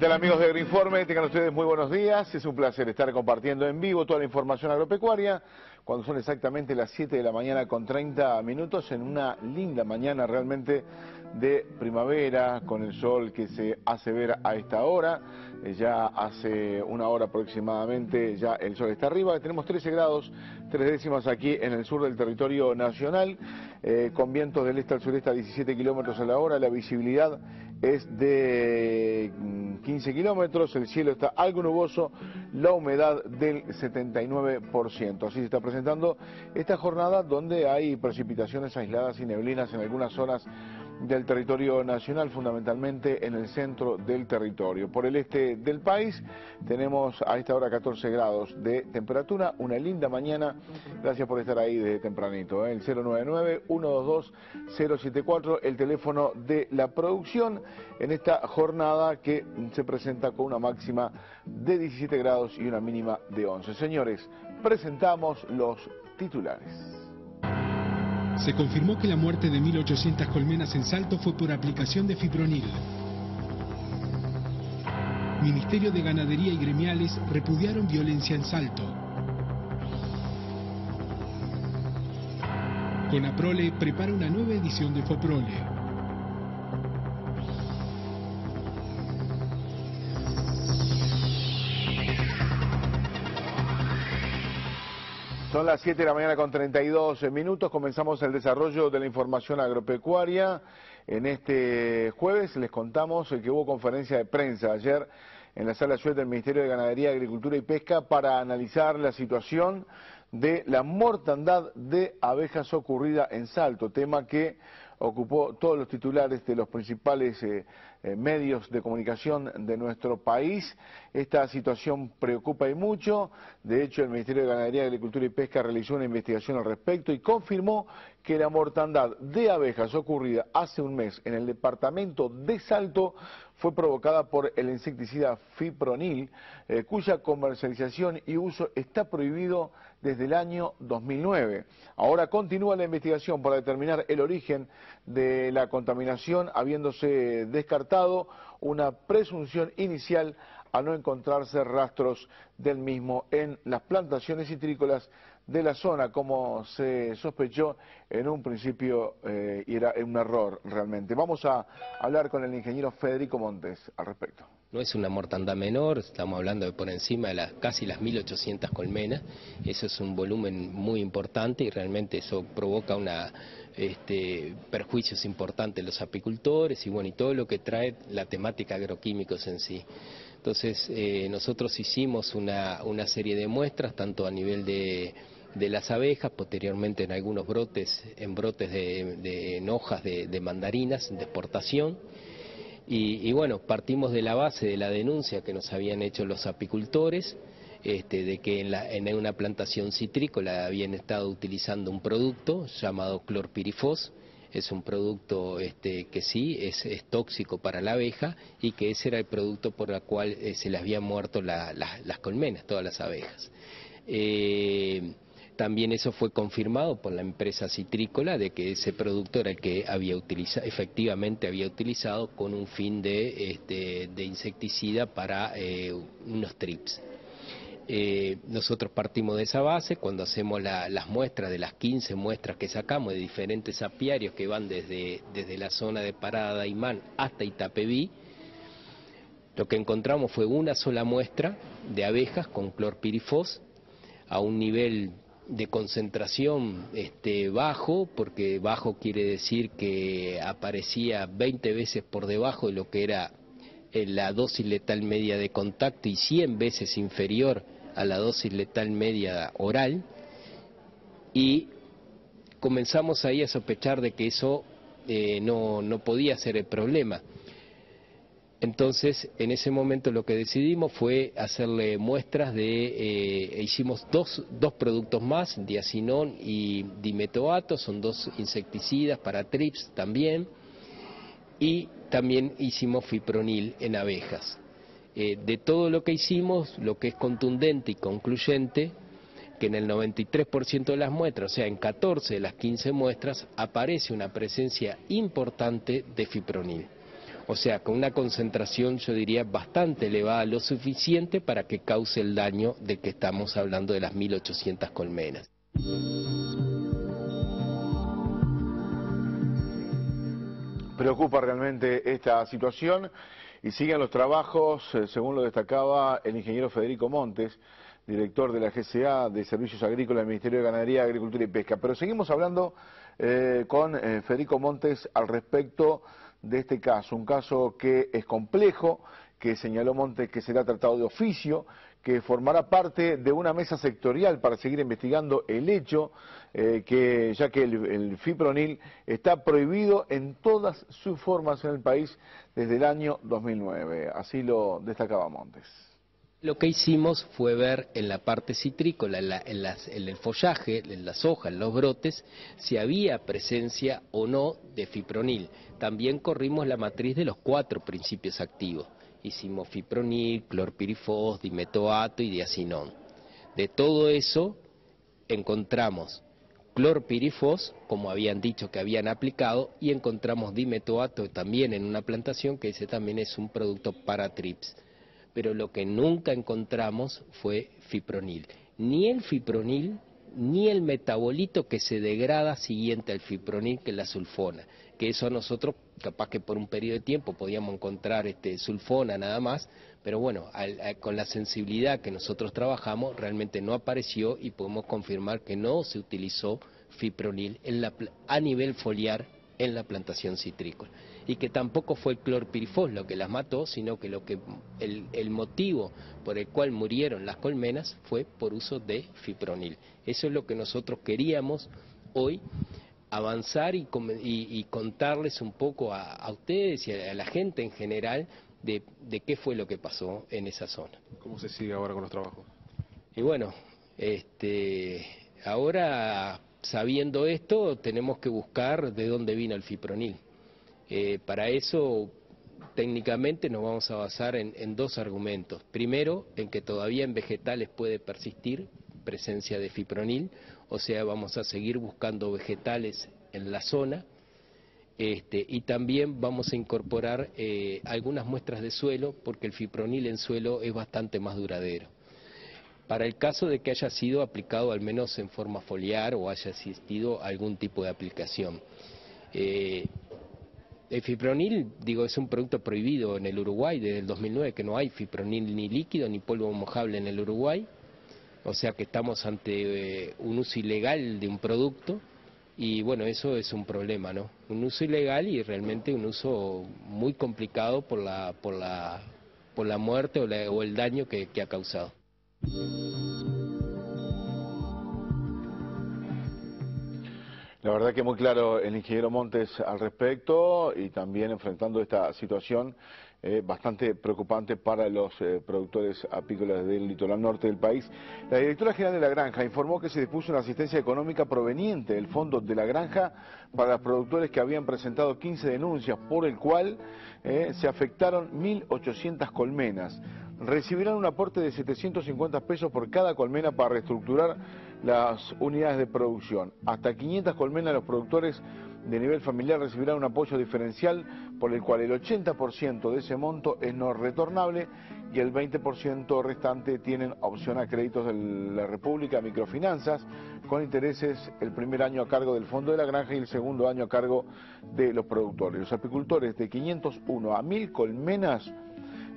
tal amigos de Agroinforme? Tengan ustedes muy buenos días. Es un placer estar compartiendo en vivo toda la información agropecuaria cuando son exactamente las 7 de la mañana con 30 minutos en una linda mañana realmente de primavera con el sol que se hace ver a esta hora. Eh, ya hace una hora aproximadamente ya el sol está arriba. Tenemos 13 grados, tres décimas aquí en el sur del territorio nacional, eh, con vientos del este al sureste a 17 kilómetros a la hora. La visibilidad es de 15 mm, kilómetros, el cielo está algo nuboso, la humedad del 79%. Así se está presentando esta jornada donde hay precipitaciones aisladas y neblinas en algunas zonas del territorio nacional, fundamentalmente en el centro del territorio. Por el este del país tenemos a esta hora 14 grados de temperatura, una linda mañana. Gracias por estar ahí desde tempranito. ¿eh? El 099-122-074, el teléfono de la producción en esta jornada que se presenta con una máxima de 17 grados y una mínima de 11. Señores, presentamos los titulares. Se confirmó que la muerte de 1.800 colmenas en Salto fue por aplicación de fibronil. Ministerio de Ganadería y Gremiales repudiaron violencia en Salto. Conaprole prepara una nueva edición de Foprole. Son las 7 de la mañana con 32 minutos. Comenzamos el desarrollo de la información agropecuaria. En este jueves les contamos que hubo conferencia de prensa ayer en la sala suite del Ministerio de Ganadería, Agricultura y Pesca para analizar la situación de la mortandad de abejas ocurrida en Salto, tema que ocupó todos los titulares de los principales eh, medios de comunicación de nuestro país. Esta situación preocupa y mucho. De hecho, el Ministerio de Ganadería, Agricultura y Pesca realizó una investigación al respecto y confirmó que la mortandad de abejas ocurrida hace un mes en el departamento de Salto fue provocada por el insecticida fipronil, eh, cuya comercialización y uso está prohibido desde el año 2009. Ahora continúa la investigación para determinar el origen de la contaminación, habiéndose descartado una presunción inicial a no encontrarse rastros del mismo en las plantaciones citrícolas de la zona, como se sospechó en un principio eh, y era un error realmente. Vamos a hablar con el ingeniero Federico Montes al respecto. No es una mortandad menor, estamos hablando de por encima de las, casi las 1.800 colmenas, eso es un volumen muy importante y realmente eso provoca una, este, perjuicios importantes en los apicultores y bueno, y todo lo que trae la temática agroquímicos en sí. Entonces, eh, nosotros hicimos una, una serie de muestras, tanto a nivel de de las abejas, posteriormente en algunos brotes, en brotes de, en hojas de, mandarinas de exportación. Y, bueno, partimos de la base de la denuncia que nos habían hecho los apicultores, este, de que en, la, en una plantación citrícola habían estado utilizando un producto llamado clorpirifos, es un producto este, que sí es, tóxico para la abeja y que ese era el producto por el cual eh, se les habían muerto las colmenas, todas las abejas. Eh, también eso fue confirmado por la empresa citrícola de que ese producto era el que había utilizado, efectivamente había utilizado con un fin de, este, insecticida para eh, unos trips. Eh, nosotros partimos de esa base cuando hacemos las muestras de las 15 muestras que sacamos de diferentes apiarios que van desde, desde la zona de Parada Imán hasta Itapeví. Lo que encontramos fue una sola muestra de abejas con clorpirifos a un nivel de concentración este, bajo, porque bajo quiere decir que aparecía 20 veces por debajo de lo que era eh, la dosis letal media de contacto y 100 veces inferior a la dosis letal media oral, y comenzamos ahí a sospechar de que eso eh, no, no podía ser el problema. Entonces, en ese momento lo que decidimos fue hacerle muestras de, eh, hicimos dos, dos productos más, diacinón y dimetoato, son dos insecticidas para trips también, y también hicimos fipronil en abejas. Eh, de todo lo que hicimos, lo que es contundente y concluyente, que en el 93% de las muestras, o sea, en 14 de las 15 muestras, aparece una presencia importante de fipronil. O sea, con una concentración, yo diría, bastante elevada, lo suficiente para que cause el daño de que estamos hablando de las 1.800 colmenas. Preocupa realmente esta situación y siguen los trabajos, eh, según lo destacaba el ingeniero Federico Montes, director de la GCA de Servicios Agrícolas del Ministerio de Ganadería, Agricultura y Pesca. Pero seguimos hablando eh, con eh, Federico Montes al respecto de este caso, un caso que es complejo, que señaló Montes que será tratado de oficio, que formará parte de una mesa sectorial para seguir investigando el hecho, eh, que, ya que el, fipronil está prohibido en todas sus formas en el país desde el año 2009. Así lo destacaba Montes. Lo que hicimos fue ver en la parte citrícola, en, en, el follaje, en las hojas, en los brotes, si había presencia o no de fipronil. También corrimos la matriz de los cuatro principios activos hicimos fipronil, clorpirifos, dimetoato y diacinón. De todo eso encontramos clorpirifos, como habían dicho que habían aplicado, y encontramos dimetoato también en una plantación, que ese también es un producto para TRIPS. Pero lo que nunca encontramos fue fipronil. Ni el fipronil, ni el metabolito que se degrada siguiente al fipronil, que es la sulfona que eso nosotros, capaz que por un periodo de tiempo podíamos encontrar este, sulfona nada más, pero bueno, con la sensibilidad que nosotros trabajamos, realmente no apareció y podemos confirmar que no se utilizó fipronil a nivel foliar en la plantación citrícola. Y que tampoco fue el clorpirifos lo que las mató, sino que, lo que el, el motivo por el cual murieron las colmenas fue por uso de fipronil. Eso es lo que nosotros queríamos hoy avanzar y, y, contarles un poco a, ustedes y a, la gente en general de, qué fue lo que pasó en esa zona. ¿Cómo se sigue ahora con los trabajos? Y bueno, este, ahora sabiendo esto tenemos que buscar de dónde vino el fipronil. Eh, para eso técnicamente nos vamos a basar en, dos argumentos. Primero, en que todavía en vegetales puede persistir presencia de fipronil, o sea, vamos a seguir buscando vegetales en la zona este, y también vamos a incorporar eh, algunas muestras de suelo porque el fipronil en suelo es bastante más duradero. Para el caso de que haya sido aplicado al menos en forma foliar o haya existido algún tipo de aplicación. Eh, el fipronil, digo, es un producto prohibido en el Uruguay desde el 2009, que no hay fipronil ni líquido ni polvo mojable en el Uruguay. O sea que estamos ante eh, un uso ilegal de un producto y bueno, eso es un problema, ¿no? Un uso ilegal y realmente un uso muy complicado por la, por la, por la muerte o, el daño que, que ha causado. La verdad que muy claro el ingeniero Montes al respecto y también enfrentando esta situación eh, bastante preocupante para los eh, productores apícolas del litoral norte del país. La directora general de la granja informó que se dispuso una asistencia económica proveniente del fondo de la granja para los productores que habían presentado 15 denuncias, por el cual eh, se afectaron 1.800 colmenas. Recibirán un aporte de 750 pesos por cada colmena para reestructurar las unidades de producción. Hasta 500 colmenas los productores de nivel familiar recibirán un apoyo diferencial por el cual el 80% de ese monto es no retornable y el 20% restante tienen opción a créditos de la República, microfinanzas, con intereses el primer año a cargo del Fondo de la Granja y el segundo año a cargo de los productores. Los apicultores de 501 a 1000 colmenas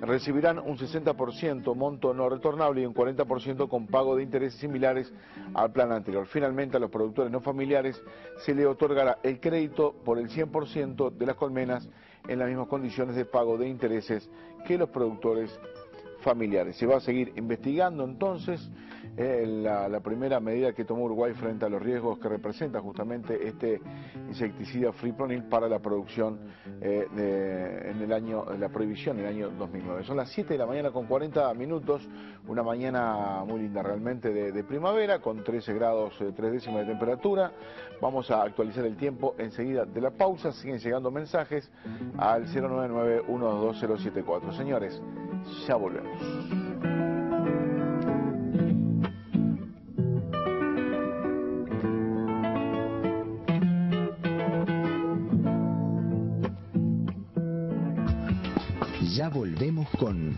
recibirán un 60% monto no retornable y un 40% con pago de intereses similares al plan anterior. Finalmente, a los productores no familiares se le otorgará el crédito por el 100% de las colmenas en las mismas condiciones de pago de intereses que los productores familiares. Se va a seguir investigando entonces eh, la, primera medida que tomó Uruguay frente a los riesgos que representa justamente este insecticida Fripronil para la producción eh, en el año, la prohibición en el año 2009. Son las 7 de la mañana con 40 minutos, una mañana muy linda realmente de, primavera, con 13 grados 3 eh, décimas de temperatura. Vamos a actualizar el tiempo enseguida de la pausa, siguen llegando mensajes al 099 12074. Señores, ya volvemos. Con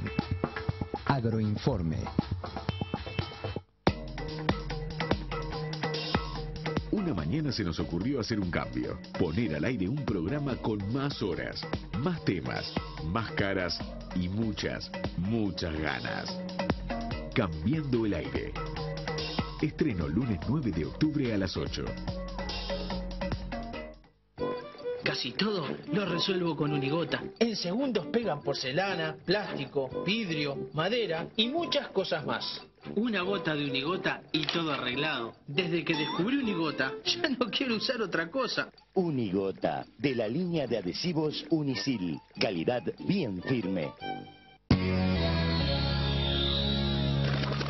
Agroinforme. Una mañana se nos ocurrió hacer un cambio, poner al aire un programa con más horas, más temas, más caras y muchas, muchas ganas. Cambiando el aire. Estreno lunes 9 de octubre a las 8. Casi todo lo resuelvo con unigota. En segundos pegan porcelana, plástico, vidrio, madera y muchas cosas más. Una gota de unigota y todo arreglado. Desde que descubrí unigota, ya no quiero usar otra cosa. Unigota, de la línea de adhesivos Unisil. Calidad bien firme.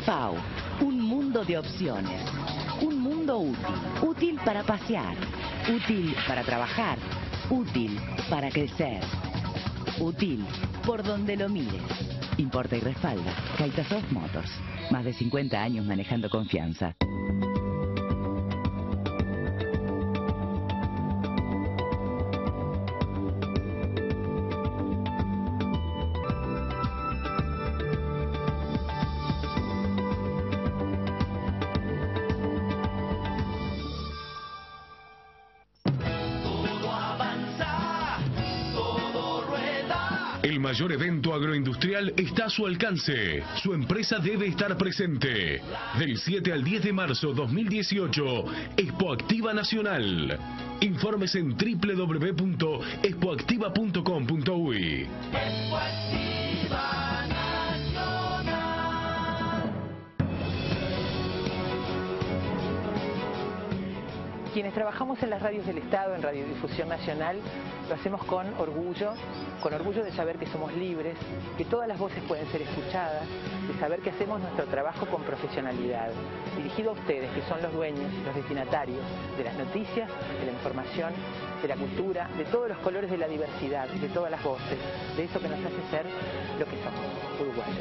FAO, un mundo de opciones. Un mundo útil. Útil para pasear. Útil para trabajar. Útil para crecer. Útil por donde lo mires. Importa y respalda. Kaitasoft Motors. Más de 50 años manejando confianza. Mayor evento agroindustrial está a su alcance. Su empresa debe estar presente. Del 7 al 10 de marzo 2018, Expo Activa Nacional. Informes en www.expoactiva.com.uy. Quienes trabajamos en las radios del Estado, en Radiodifusión Nacional, lo hacemos con orgullo, con orgullo de saber que somos libres, que todas las voces pueden ser escuchadas, de saber que hacemos nuestro trabajo con profesionalidad, dirigido a ustedes, que son los dueños, los destinatarios de las noticias, de la información, de la cultura, de todos los colores de la diversidad, de todas las voces, de eso que nos hace ser lo que somos, uruguayos.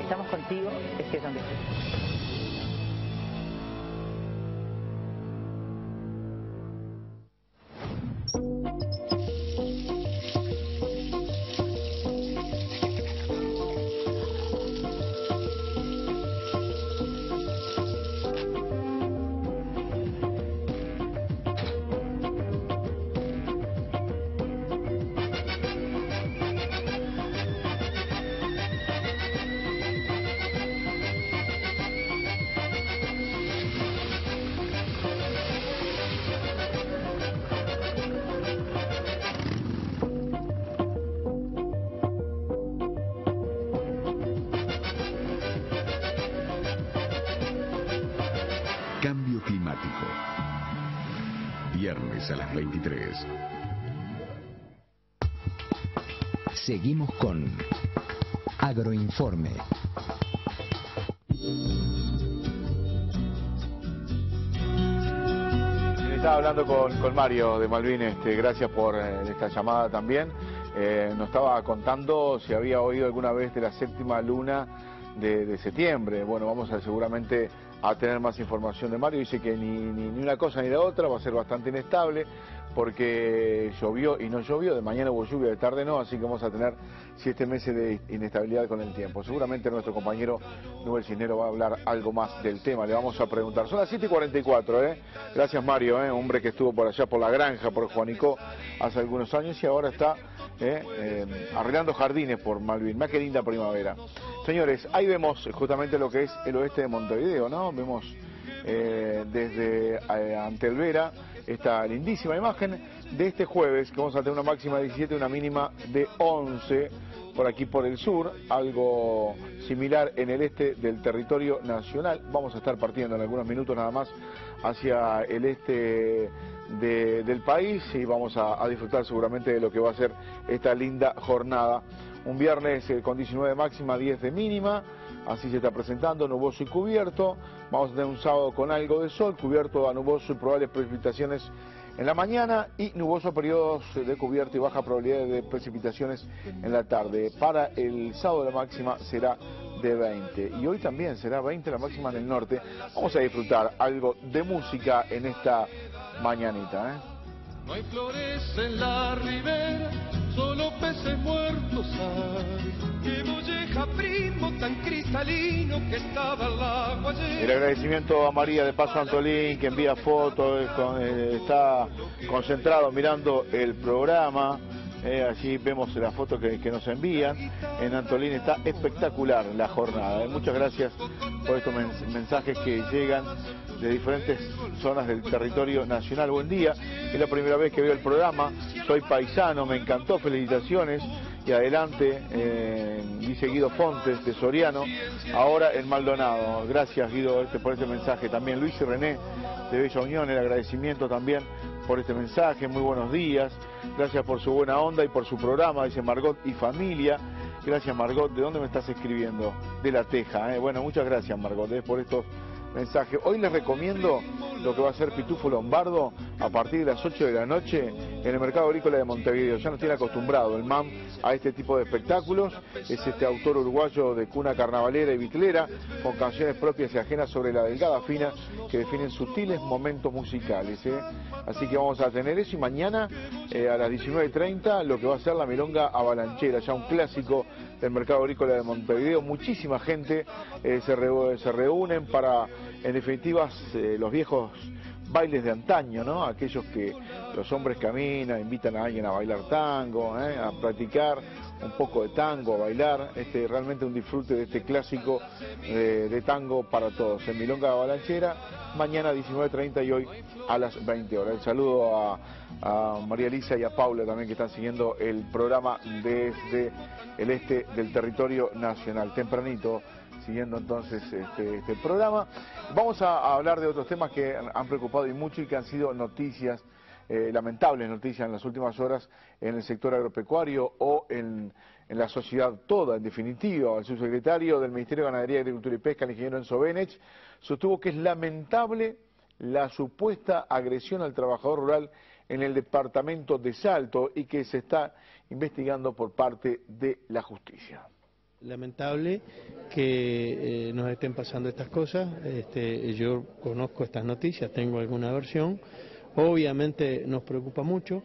Estamos contigo, estés donde estés. A las 23. Seguimos con Agroinforme. Estaba hablando con, con Mario de Malvin, este, gracias por eh, esta llamada también. Eh, nos estaba contando si había oído alguna vez de la séptima luna de, de septiembre. Bueno, vamos a seguramente a tener más información de Mario. Dice que ni, ni, una cosa ni la otra, va a ser bastante inestable porque llovió y no llovió, de mañana hubo lluvia, de tarde no, así que vamos a tener siete meses de inestabilidad con el tiempo. Seguramente nuestro compañero Nubel Cisnero va a hablar algo más del tema, le vamos a preguntar. Son las 7.44, ¿eh? Gracias Mario, ¿eh? hombre que estuvo por allá por la granja, por Juanico, hace algunos años y ahora está ¿eh? Eh, arreglando jardines por Malvin. Más que linda primavera. Señores, ahí vemos justamente lo que es el oeste de Montevideo, ¿no? Vemos eh, desde Antelvera esta lindísima imagen de este jueves, que vamos a tener una máxima de 17 y una mínima de 11 por aquí por el sur, algo similar en el este del territorio nacional. Vamos a estar partiendo en algunos minutos nada más hacia el este de, del país y vamos a, disfrutar seguramente de lo que va a ser esta linda jornada. Un viernes eh, con 19 de máxima, 10 de mínima, así se está presentando, nuboso y cubierto. Vamos a tener un sábado con algo de sol, cubierto a nuboso y probables precipitaciones en la mañana y nuboso periodos de cubierto y baja probabilidad de precipitaciones en la tarde. Para el sábado la máxima será de 20 y hoy también será 20 la máxima en el norte. Vamos a disfrutar algo de música en esta mañanita. ¿eh? No hay flores en la ribera, solo peces muertos hay. Qué molleja primo tan cristalino que estaba al agua El agradecimiento a María de Paso Antolín que envía fotos, eh, está concentrado mirando el programa. Eh, allí vemos la foto que, nos envían. En Antolín está espectacular la jornada. Eh. Muchas gracias por estos mensajes que llegan de diferentes zonas del territorio nacional. Buen día, es la primera vez que veo el programa. Soy paisano, me encantó, felicitaciones. Y adelante, eh, dice Guido Fontes de Soriano, ahora en Maldonado. Gracias Guido este, por este mensaje. También Luis y René de Bella Unión, el agradecimiento también por este mensaje, muy buenos días, gracias por su buena onda y por su programa, dice Margot y familia. Gracias Margot, ¿de dónde me estás escribiendo? De La Teja, ¿eh? bueno, muchas gracias Margot ¿eh? por estos mensaje. Hoy les recomiendo lo que va a ser Pitufo Lombardo a partir de las 8 de la noche en el mercado agrícola de Montevideo. Ya nos tiene acostumbrado el MAM a este tipo de espectáculos. Es este autor uruguayo de cuna carnavalera y vitlera con canciones propias y ajenas sobre la delgada fina que definen sutiles momentos musicales. ¿eh? Así que vamos a tener eso y mañana eh, a las 19.30 lo que va a ser la milonga avalanchera, ya un clásico del mercado agrícola de Montevideo. Muchísima gente eh, se, se reúnen para en definitiva, los viejos bailes de antaño, ¿no? Aquellos que los hombres caminan, invitan a alguien a bailar tango, ¿eh? a practicar un poco de tango, a bailar, este, realmente un disfrute de este clásico de, tango para todos. En Milonga Balanchera, mañana a 19.30 y hoy a las 20 horas. El saludo a, a María Elisa y a Paula también que están siguiendo el programa desde el este del territorio nacional. Tempranito siguiendo entonces este, este, programa. Vamos a, hablar de otros temas que han preocupado y mucho y que han sido noticias, eh, lamentables noticias en las últimas horas en el sector agropecuario o en, la sociedad toda, en definitiva. El subsecretario del Ministerio de Ganadería, Agricultura y Pesca, el ingeniero Enzo Benech, sostuvo que es lamentable la supuesta agresión al trabajador rural en el departamento de Salto y que se está investigando por parte de la justicia. Lamentable que eh, nos estén pasando estas cosas. Este, yo conozco estas noticias, tengo alguna versión. Obviamente nos preocupa mucho.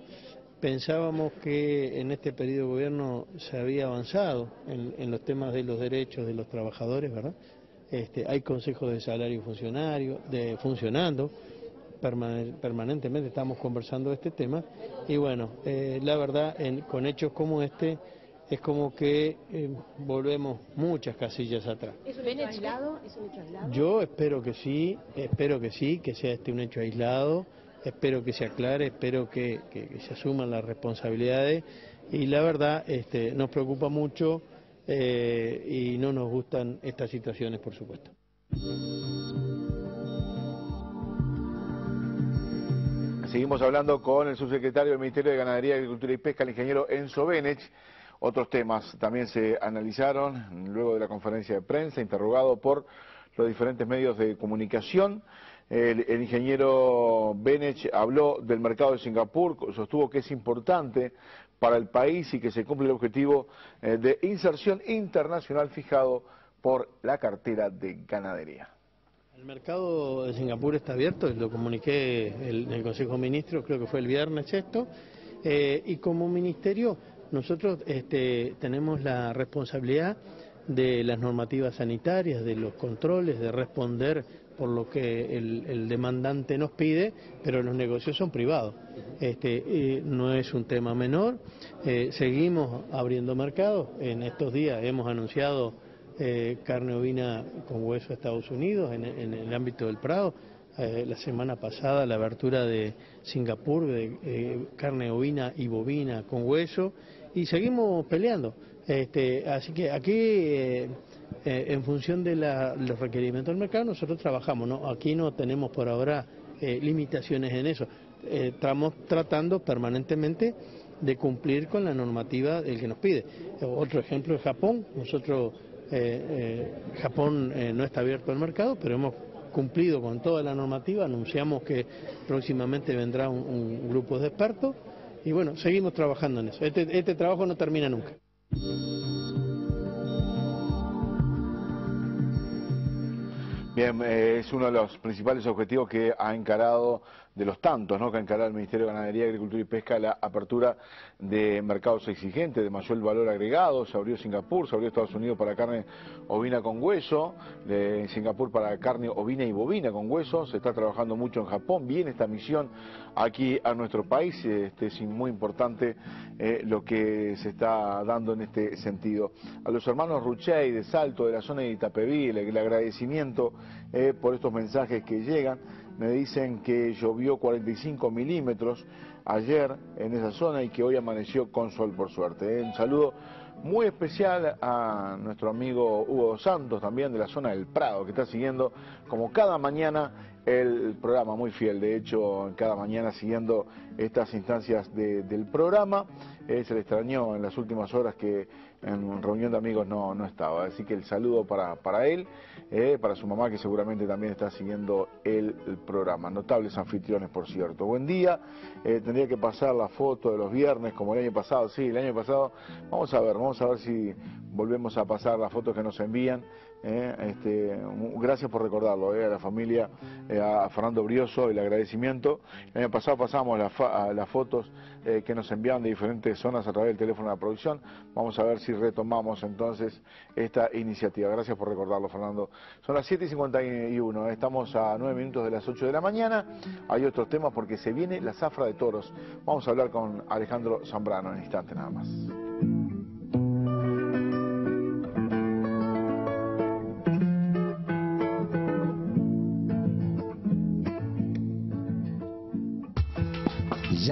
Pensábamos que en este periodo de gobierno se había avanzado en, los temas de los derechos de los trabajadores, ¿verdad? Este, hay consejos de salario funcionario, de funcionando, permanentemente estamos conversando de este tema y bueno, eh, la verdad, con hechos como este es como que eh, volvemos muchas casillas atrás. ¿Es un hecho aislado? Yo espero que sí, espero que sí, que sea este un hecho aislado, espero que se aclare, espero que, se asuman las responsabilidades y la verdad este, nos preocupa mucho eh, y no nos gustan estas situaciones, por supuesto. Seguimos hablando con el subsecretario del Ministerio de Ganadería, Agricultura y Pesca, el ingeniero Enzo Benech. Otros temas también se analizaron luego de la conferencia de prensa, interrogado por los diferentes medios de comunicación. El, ingeniero Benech habló del mercado de Singapur, sostuvo que es importante para el país y que se cumple el objetivo eh, de inserción internacional fijado por la cartera de ganadería. El mercado de Singapur está abierto, lo comuniqué en el Consejo de Ministros, creo que fue el viernes esto, eh, y como ministerio nosotros este, tenemos la responsabilidad de las normativas sanitarias, de los controles, de responder por lo que el, demandante nos pide, pero los negocios son privados. Este, no es un tema menor. Eh, seguimos abriendo mercados. En estos días hemos anunciado eh, carne ovina con hueso a Estados Unidos en, el ámbito del Prado. Eh, la semana pasada la abertura de Singapur de carne ovina y bovina con hueso y seguimos peleando. Este, así que aquí, eh, eh, en función de los requerimientos del mercado, nosotros trabajamos. ¿no? Aquí no tenemos por ahora eh, limitaciones en eso. estamos tratando permanentemente de cumplir con la normativa del que nos pide. Otro ejemplo es Japón. Nosotros, Japón no está abierto al mercado, pero hemos cumplido con toda la normativa. Anunciamos que próximamente vendrá un grupo de expertos y bueno, seguimos trabajando en eso. Este, este, trabajo no termina nunca. Bien, eh, es uno de los principales objetivos que ha encarado de los tantos ¿no? que ha encarado el Ministerio de Ganadería, Agricultura y Pesca la apertura de mercados exigentes, de mayor valor agregado, se abrió Singapur, se abrió Estados Unidos para carne ovina con hueso, de Singapur para carne ovina y bovina con hueso, se está trabajando mucho en Japón, viene esta misión aquí a nuestro país, este, es muy importante eh, lo que se está dando en este sentido. A los hermanos Ruchey de Salto, de la zona de Itapeví, el, agradecimiento eh, por estos mensajes que llegan, me dicen que llovió 45 milímetros ayer en esa zona y que hoy amaneció con sol por suerte. Un saludo muy especial a nuestro amigo Hugo Santos también de la zona del Prado que está siguiendo como cada mañana el programa, muy fiel de hecho cada mañana siguiendo estas instancias del programa. Eh, se le extrañó en las últimas horas que en reunión de amigos no, no estaba. Así que el saludo para, para él, eh, para su mamá que seguramente también está siguiendo el, programa. Notables anfitriones, por cierto. Buen día. Eh, tendría que pasar la foto de los viernes como el año pasado. Sí, el año pasado. Vamos a ver, vamos a ver si volvemos a pasar las fotos que nos envían. Eh, este, gracias por recordarlo, a la familia, a Fernando Brioso, el agradecimiento. El año pasado pasamos las fotos que nos envían de diferentes zonas a través del teléfono de la producción. Vamos a ver si retomamos entonces esta iniciativa. Gracias por recordarlo, Fernando. Son las 7 y 51, estamos a 9 minutos de las 8 de la mañana. Hay otros temas porque se viene la zafra de toros. Vamos a hablar con Alejandro Zambrano en instante nada más.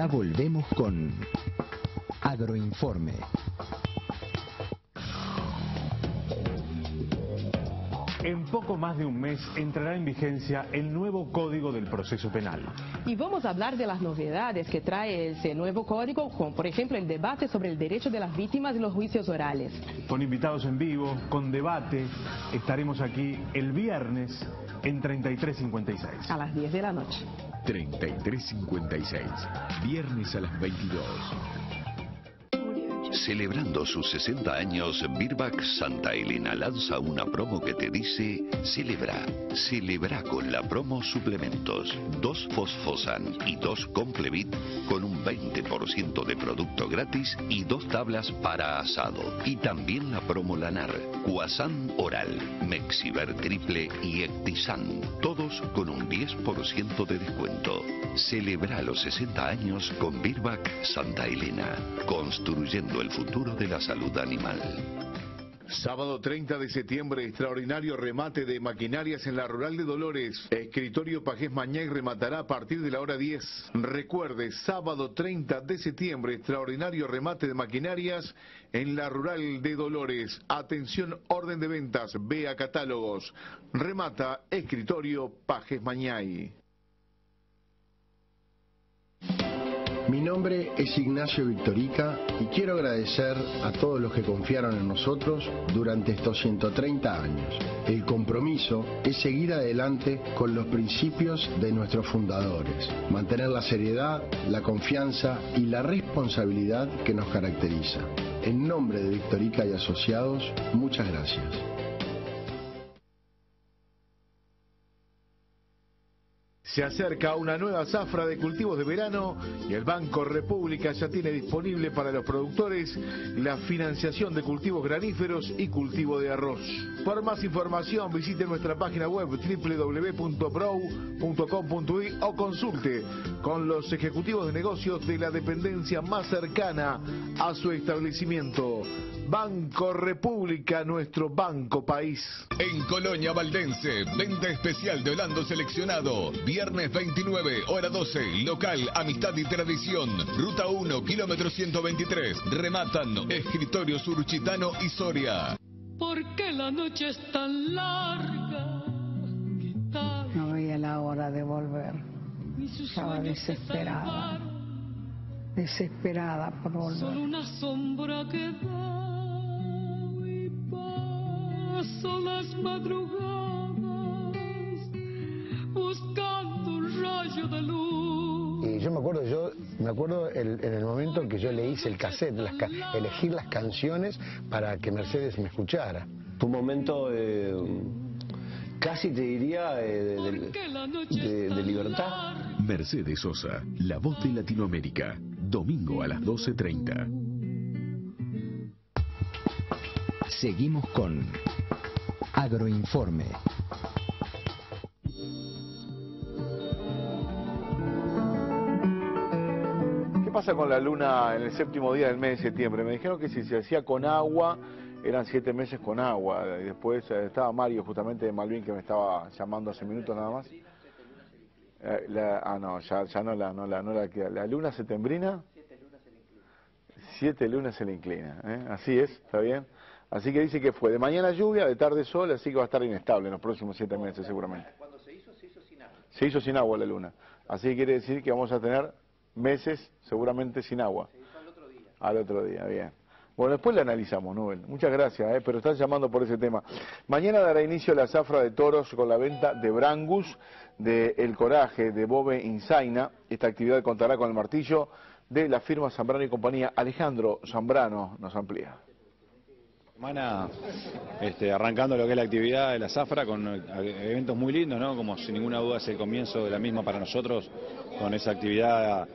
Ya volvemos con Agroinforme. En poco más de un mes entrará en vigencia el nuevo Código del Proceso Penal. Y vamos a hablar de las novedades que trae ese nuevo código, como por ejemplo el debate sobre el derecho de las víctimas y los juicios orales. Con invitados en vivo, con debate, estaremos aquí el viernes en 3356. A las 10 de la noche. 3356, viernes a las 22. Celebrando sus 60 años, Birback Santa Elena lanza una promo que te dice Celebra, celebra con la promo suplementos, dos Fosfosan y dos Complevit con un 20% de producto gratis y dos tablas para asado. Y también la promo Lanar, Cuasan Oral, Mexiver Triple y Ectisan, todos con un 10% de descuento. Celebra los 60 años con Birback Santa Elena, construyendo el futuro de la salud animal. Sábado 30 de septiembre, extraordinario remate de maquinarias en la Rural de Dolores. Escritorio Pajés Mañay rematará a partir de la hora 10. Recuerde, sábado 30 de septiembre, extraordinario remate de maquinarias en la Rural de Dolores. Atención, orden de ventas, vea catálogos. Remata Escritorio Pajes Mañay. Nombre es Ignacio Victorica y quiero agradecer a todos los que confiaron en nosotros durante estos 130 años. El compromiso es seguir adelante con los principios de nuestros fundadores, mantener la seriedad, la confianza y la responsabilidad que nos caracteriza. En nombre de Victorica y Asociados, muchas gracias. Se acerca una nueva zafra de cultivos de verano y el Banco República ya tiene disponible para los productores la financiación de cultivos graníferos y cultivo de arroz. Por más información visite nuestra página web www.brow.com.uy o consulte con los ejecutivos de negocios de la dependencia más cercana a su establecimiento. Banco República, nuestro banco país. En Colonia Valdense, venta especial de Holando seleccionado. 29, hora 12, local Amistad y Tradición. Ruta 1, kilómetro 123. Rematan Escritorio Surchitano y Soria. ¿Por qué la noche es tan larga? No veía la hora de volver. Estaba desesperada. Desesperada por volver. Solo una sombra que da son las madrugadas rayo de luz. Y yo me acuerdo, yo me acuerdo en el momento en que yo le hice el cassette, las, elegir las canciones para que Mercedes me escuchara. Tu momento casi te diría de, de libertad. Mercedes Sosa, la voz de Latinoamérica, domingo a las 12.30. Seguimos con Agroinforme. Pasa con la luna en el séptimo día del mes de septiembre? Me dijeron que si se hacía con agua, eran siete meses con agua. Y después eh, estaba Mario justamente de Malvin que me estaba llamando hace minutos nada más. Eh, ah, no, ya, no la, no la, no la queda. La luna septembrina. Siete lunas se le inclina. ¿eh? Así es, ¿está bien? Así que dice que fue de mañana lluvia, de tarde sol, así que va a estar inestable en los próximos siete meses seguramente. Cuando se hizo, se hizo sin agua. Se hizo sin agua la luna. Así que quiere decir que vamos a tener meses seguramente sin agua. Se hizo al otro día. Al otro día, bien. Bueno, después le analizamos, Nubel. Muchas gracias, ¿eh? pero están llamando por ese tema. Mañana dará inicio la zafra de toros con la venta de Brangus, de El Coraje, de Bobe Insaina. Esta actividad contará con el martillo de la firma Zambrano y compañía. Alejandro Zambrano nos amplía semana este, arrancando lo que es la actividad de la Zafra con eventos muy lindos, ¿no? Como sin ninguna duda es el comienzo de la misma para nosotros, con esa actividad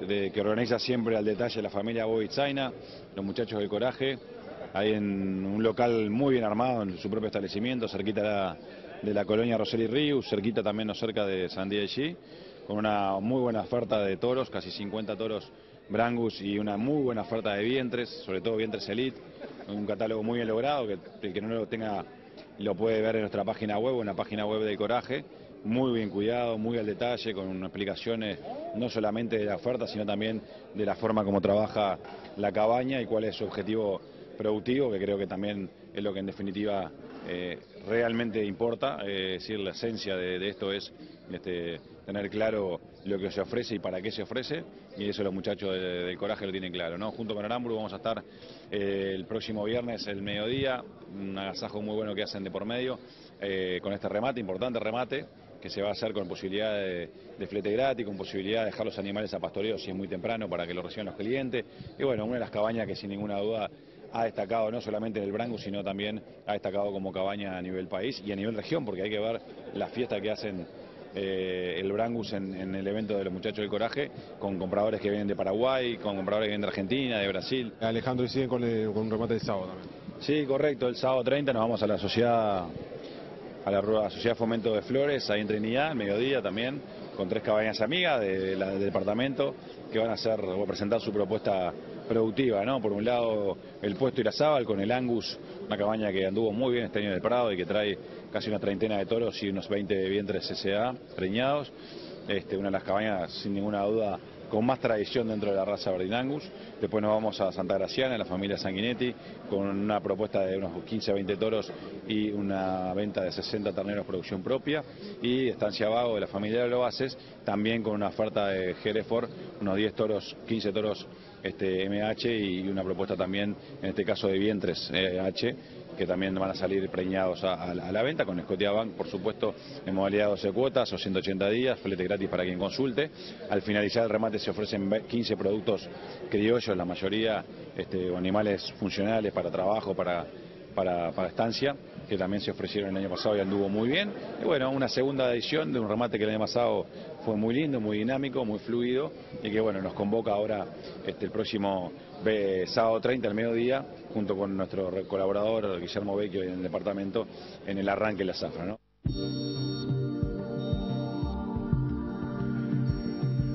de, que organiza siempre al detalle la familia Bobitzaina, los muchachos del Coraje, ahí en un local muy bien armado en su propio establecimiento, cerquita de la, colonia Roseli Ríos, cerquita también no cerca de San Diego, con una muy buena oferta de toros, casi 50 toros Brangus y una muy buena oferta de vientres, sobre todo vientres elite, un catálogo muy logrado, que el que no lo tenga lo puede ver en nuestra página web o en la página web del Coraje, muy bien cuidado, muy al detalle, con explicaciones no solamente de la oferta, sino también de la forma como trabaja la cabaña y cuál es su objetivo productivo, que creo que también es lo que en definitiva eh, realmente importa, eh, es decir, la esencia de, esto es este, tener claro lo que se ofrece y para qué se ofrece, y eso los muchachos del Coraje lo tienen claro. ¿no? Junto con Aramburu vamos a estar eh, el próximo viernes, el mediodía, un agasajo muy bueno que hacen de por medio, con este remate, importante remate, que se va a hacer con posibilidad de, de, flete gratis, con posibilidad de dejar los animales a pastoreo si es muy temprano para que lo reciban los clientes. Y bueno, una de las cabañas que sin ninguna duda ha destacado no solamente en el Brangus, sino también ha destacado como cabaña a nivel país y a nivel región, porque hay que ver la fiesta que hacen eh, el Brangus en, el evento de los muchachos del coraje, con compradores que vienen de Paraguay, con compradores que vienen de Argentina, de Brasil. Alejandro, y siguen con, un remate de sábado también. Sí, correcto, el sábado 30 nos vamos a la sociedad, a la Sociedad Fomento de Flores, ahí en Trinidad, mediodía también, con tres cabañas amigas del departamento que van a hacer presentar su propuesta productiva, ¿no? Por un lado el puesto Irazábal con el Angus, una cabaña que anduvo muy bien este año en el Prado y que trae casi una treintena de toros y unos 20 vientres SCA preñados. Este, una de las cabañas sin ninguna duda con más tradición dentro de la raza Angus. Después nos vamos a Santa Graciana, la familia Sanguinetti, con una propuesta de unos 15 a 20 toros y una venta de 60 terneros producción propia. Y Estancia Vago de la familia de Lobaces, también con una oferta de Hereford, unos 10 toros, 15 toros este, MH y una propuesta también, en este caso de vientres eh, H, que también van a salir preñados a, la venta, con Scotia Bank, por supuesto, en modalidad 12 cuotas o 180 días, flete gratis para quien consulte. Al finalizar el remate se ofrecen 15 productos criollos, la mayoría este, animales funcionales para trabajo, para, para, para estancia que también se ofrecieron el año pasado y anduvo muy bien. Y bueno, una segunda edición de un remate que el año pasado fue muy lindo, muy dinámico, muy fluido y que bueno, nos convoca ahora este, el próximo sábado 30 al mediodía junto con nuestro colaborador Guillermo Vecchio en el departamento en el arranque de la zafra. ¿no?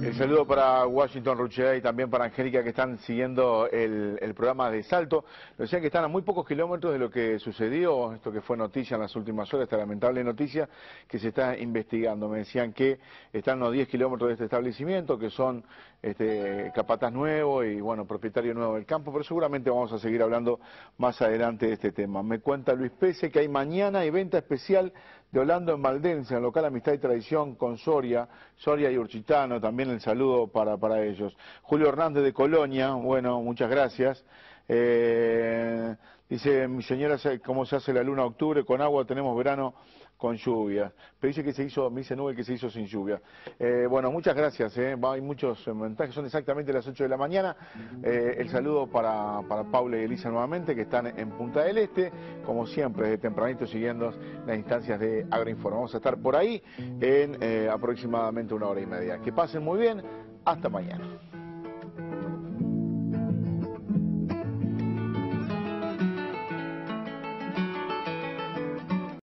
El saludo para Washington Rucheda y también para Angélica que están siguiendo el, programa de Salto. decían que están a muy pocos kilómetros de lo que sucedió, esto que fue noticia en las últimas horas, esta lamentable noticia que se está investigando. Me decían que están a unos 10 kilómetros de este establecimiento, que son este, capataz nuevo y bueno, propietario nuevo del campo, pero seguramente vamos a seguir hablando más adelante de este tema. Me cuenta Luis Pese que hay mañana evento especial de Holando en Valdense, en local Amistad y Tradición con Soria, Soria y Urchitano, también el saludo para, para ellos. Julio Hernández de Colonia, bueno, muchas gracias. Eh, dice, mi señora, ¿cómo se hace la luna octubre? Con agua tenemos verano con lluvia. Pero dice que se hizo, me dice Nube que se hizo sin lluvia. Eh, bueno, muchas gracias. eh. Hay muchos eh, mensajes, son exactamente las 8 de la mañana. El saludo para, para Paula y Elisa nuevamente, que están en Punta del Este, como siempre, desde tempranito siguiendo las instancias de Agroinforma. Vamos a estar por ahí en aproximadamente una hora y media. Que pasen muy bien. Hasta mañana.